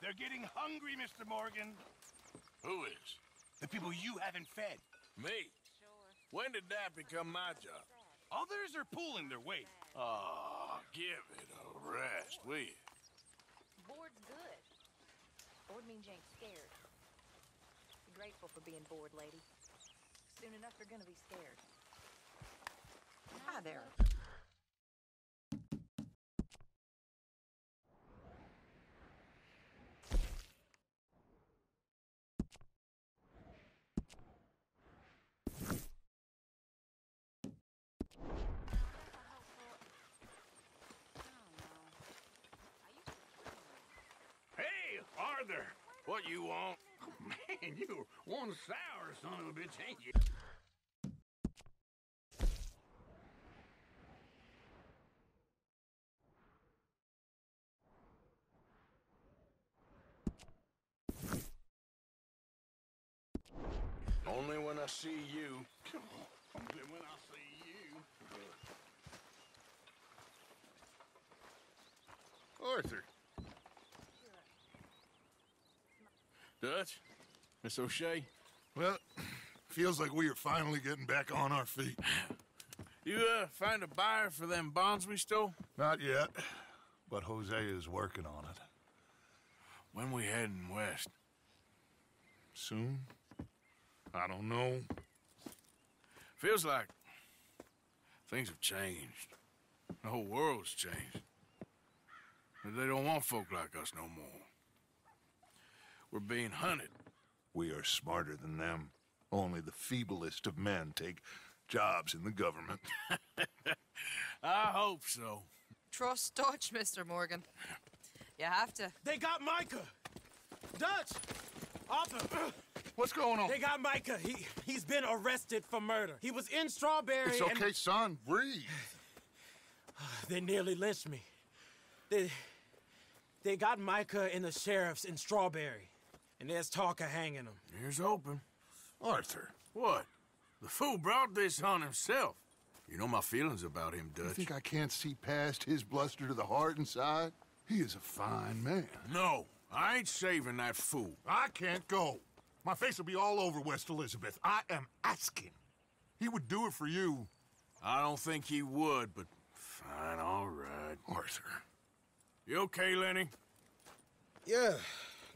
They're getting hungry, Mr. Morgan. Who is? The people you haven't fed. Me? When did that become my job? Others are pulling their weight. Oh, give it a rest, will you? Bored's good. Bored means you ain't scared. Be grateful for being bored, lady. Soon enough, you're gonna be scared. Hi there. Hey, What you want? Oh, man, you one sour son of a bitch, ain't you? Only when I see you. Come on. Only when I see you. Arthur. Dutch? Miss O'Shea? Well, feels like we are finally getting back on our feet. You, uh, find a buyer for them bonds we stole? Not yet, but Hosea is working on it. When we heading west? Soon? I don't know. Feels like things have changed. The whole world's changed. They don't want folk like us no more. We're being hunted. We are smarter than them. Only the feeblest of men take jobs in the government. I hope so. Trust Dutch, Mr. Morgan. You have to. They got Micah! Dutch! Arthur! What's going on? They got Micah. He, he's been arrested for murder. He was in Strawberry It's and okay, son. Breathe. they nearly lynched me. They, they got Micah and the sheriffs in Strawberry. And there's talk of hanging him. Here's hoping. Arthur, What? The fool brought this on himself. You know my feelings about him, you Dutch. think I can't see past his bluster to the heart inside? He is a fine man. No, I ain't saving that fool. I can't go. My face will be all over West Elizabeth. I am asking. He would do it for you, I don't think he would, but fine, all right. Arthur. You okay, Lenny? Yeah,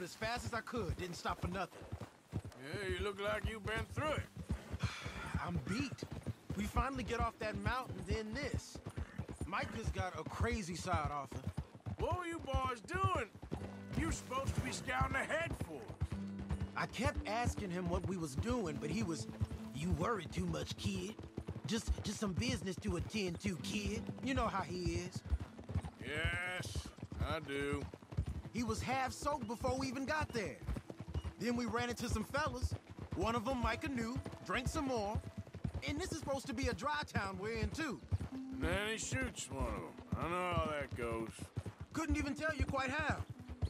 Rode as fast as I could, didn't stop for nothing. Yeah, you look like you've been through it. I'm beat. We finally get off that mountain, then this. Micah's got a crazy side, Arthur. What were you boys doing? You supposed to be scouting ahead for us. I kept asking him what we was doing, but he was, you worry too much, kid. Just, just some business to attend to, kid. You know how he is. Yes, I do. He was half soaked before we even got there. Then we ran into some fellas. One of them Micah knew, drank some more. And this is supposed to be a dry town we're in, too. Then he shoots one of them. I know how that goes. Couldn't even tell you quite how.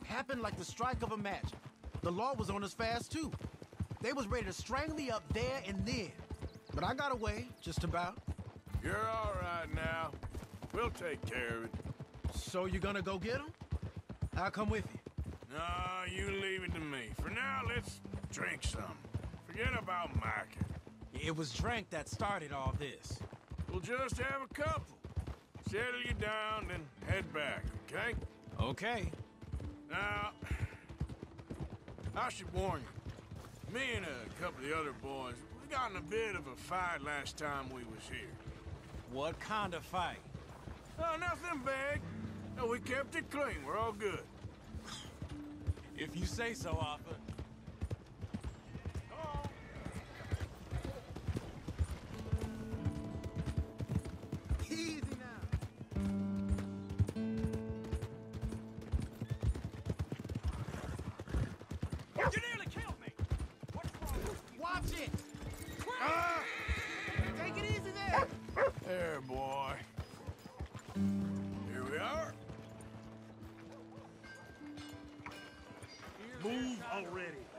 Happened like the strike of a match. The law was on us fast, too. They was ready to strangle me up there and then. But I got away, just about. You're all right now. We'll take care of it. So you gonna go get him? I'll come with you. No, you leave it to me. For now, let's drink some. Forget about Micah. It was drink that started all this. We'll just have a couple. Settle you down, then head back, okay? Okay. Now, I should warn you. Me and a couple of the other boys, we got in a bit of a fight last time we was here. What kind of fight? Oh, nothing big. No, we kept it clean. We're all good. If you say so, Arthur. Easy now. Already.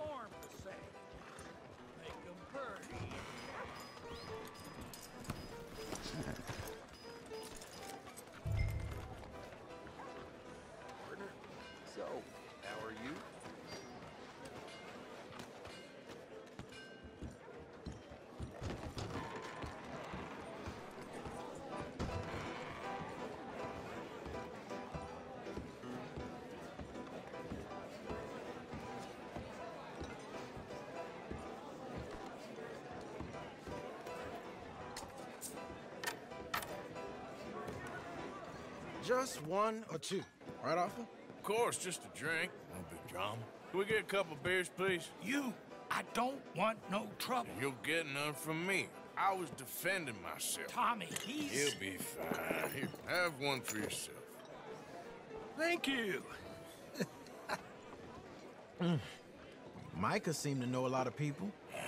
Just one or two, right, Arthur? Of course, just a drink. No big drama. Can we get a couple beers, please? You, I don't want no trouble. You'll get none from me. I was defending myself. Tommy, he's... He'll be fine. Here, have one for yourself. Thank you. Micah seemed to know a lot of people.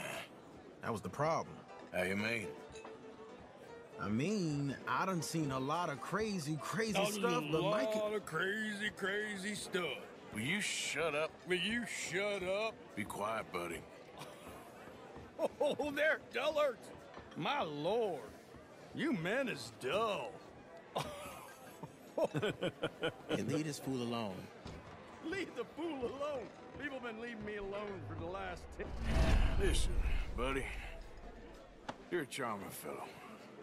That was the problem. How you mean? I mean, I done seen a lot of crazy, crazy A stuff, but lot Micah. of crazy, crazy stuff. Will you shut up? Will you shut up? Be quiet, buddy. Oh, they're dullards. My lord, you men is dull. Yeah, leave this fool alone. Leave the fool alone. People been leaving me alone for the last ten. Listen, buddy. You're a charming fellow.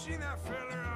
See that fella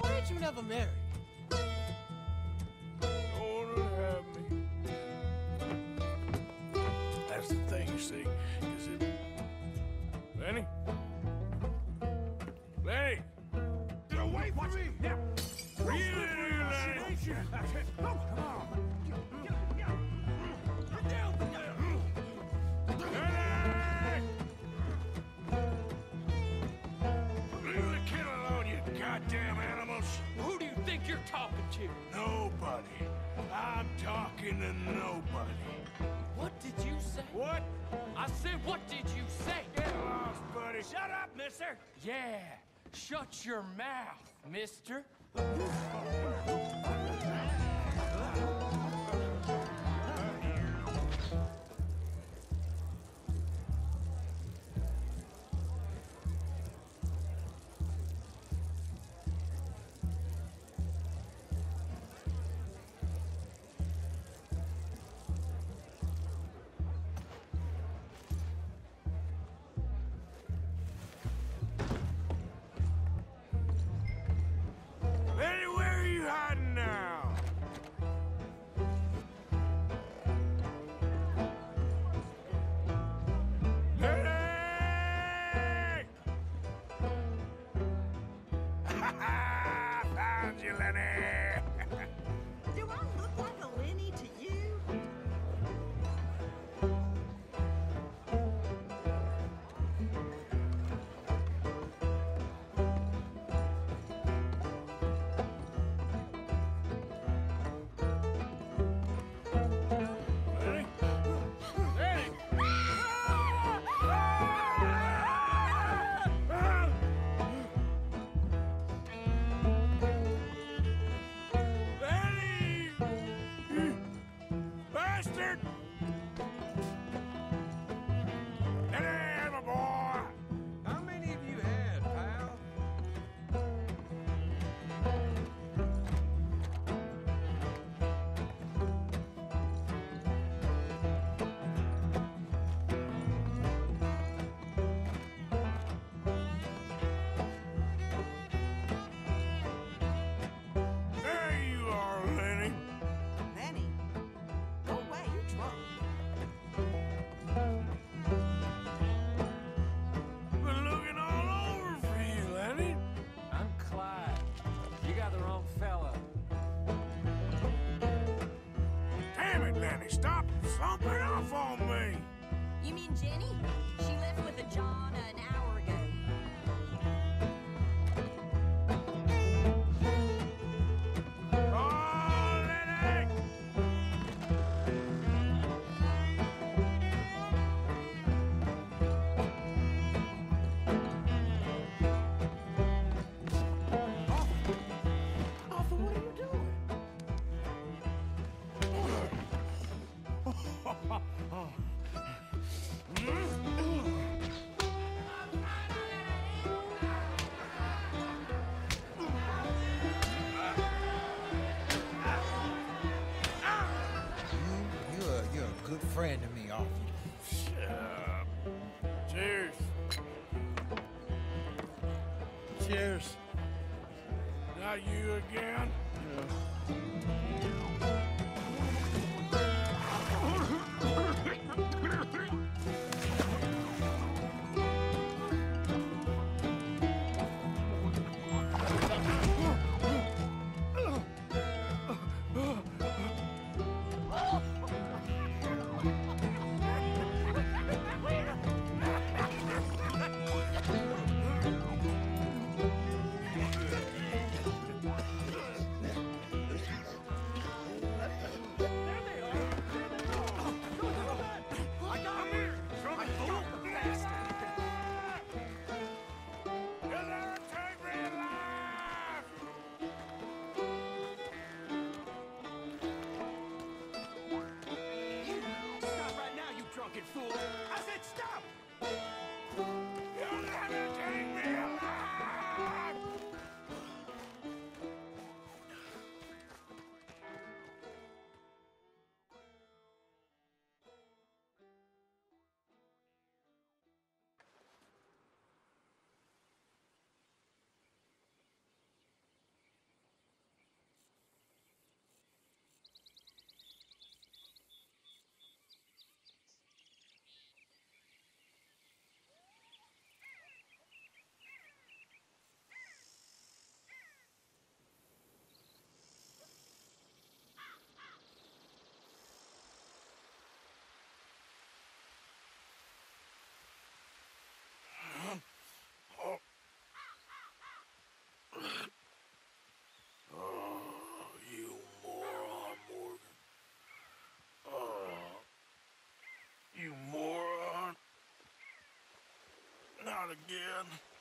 why ain't you never married? Don't have me. That's the thing, you see. Is it. Lenny? Lenny! Get away from me! Now! Really, Lenny? Come think you're talking to? Nobody. I'm talking to nobody. What did you say? What? I said, what did you say? Get lost, buddy. Shut up, mister! Yeah, shut your mouth, mister. ね。Johnny, stop something! friend to me often. Cheers. Cheers. Not you again. Yeah. again.